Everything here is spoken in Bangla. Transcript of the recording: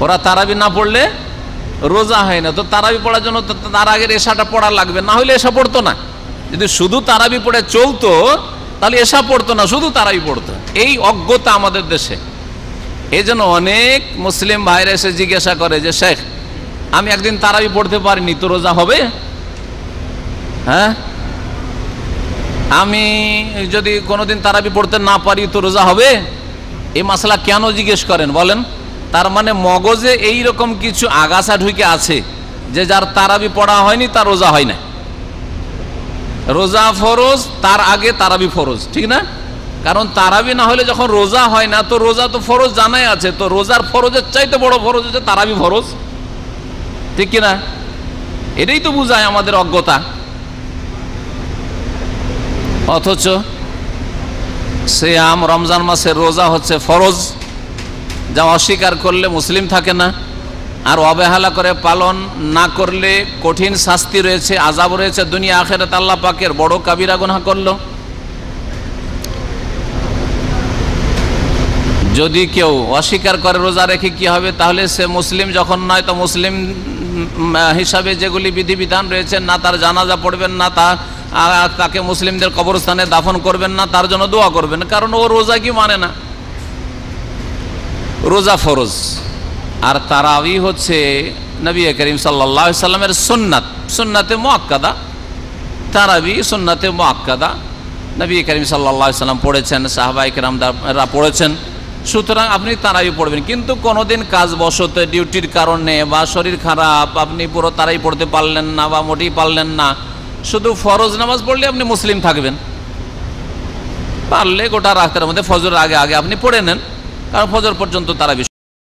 ওরা তারাবি না পড়লে রোজা হয় না। তো তারাবি পড়ার জন্য তার আগের এশাটা পড়া লাগবে। না হলে এসা পড়তো না। যদি শুধু তারাবি পড়ে চলতো, তাহলে এসা পড়তো না, শুধু তারাবি পড়তো। এই অজ্ঞতা আমাদের দেশে। এই জন্য অনেক মুসলিম ভাইরা এসে জিজ্ঞাসা করে যে, শেখ, আমি একদিন তারাবি পড়তে পারিনি, তো রোজা হবে? হ্যাঁ? আমি যদি কোনোদিন তারাবি পড়তে না পারি, তো রোজা হবে? এই মাসলা কেন জিজ্ঞেস করেন? বলেন। তার মানে মগজে এই রকম কিছু আগাছা ঢুকে আছে যে যার তারাবি পড়া হয়নি, তার রোজা হয় না রোজা ফরজ, তার আগে তারাবি ফরজ, ঠিক না? কারণ তারাবি না হলে যখন রোজা হয় না, তো রোজা তো ফরজ জানাই আছে, তো রোজার ফরজের চাইতে বড় ফরজ হচ্ছে তারাবি ফরজ। ঠিক কিনা? এটাই তো বুঝায় আমাদের অজ্ঞতা। অথচ সে আম রমজান মাসের রোজা হচ্ছে ফরজ। যা অস্বীকার করলে মুসলিম থাকে না, আর অবহেলা করে পালন না করলে কঠিন শাস্তি রয়েছে আজাব রয়েছে, দুনিয়া আখেরাত আল্লাহ পাকের বড় কাবিরা গুনাহ করল। যদি কেউ অস্বীকার করে রোজা রেখে কি হবে, তাহলে সে মুসলিম যখন নয়, তো মুসলিম হিসাবে যেগুলি বিধিবিধান রয়েছে, না তার জানাজা পড়বেন, না তা তাকে মুসলিমদের কবরস্থানে দাফন করবেন, না তার জন্য দোয়া করবেন, কারণ ও রোজা কি মানে না? রোজা ফরজ। আর তারাবি হচ্ছে নবী করিম সাল্লাহ সাল্লামের সুন্নাত। সুন্নাতে মোয়াক্কাদা তারাবি সুন্নাতে মোয়াক্কাদা নবী করিম সাল্লাহ সাল্লাম পড়েছেন সাহবাই কেরামরা পড়েছেন। সুতরাং আপনি তারাই পড়বেন। কিন্তু কোনোদিন কাজ বসতে, ডিউটির কারণে বা শরীর খারাপ, আপনি পুরো তারাই পড়তে পারলেন না বা মোটেই পারলেন না, শুধু ফরজ নামাজ পড়লে আপনি মুসলিম থাকবেন। পারলে গোটা রাস্তার মধ্যে ফজর আগে আগে আপনি পড়ে নেন। কারণ ফজর পর্যন্ত তারাবি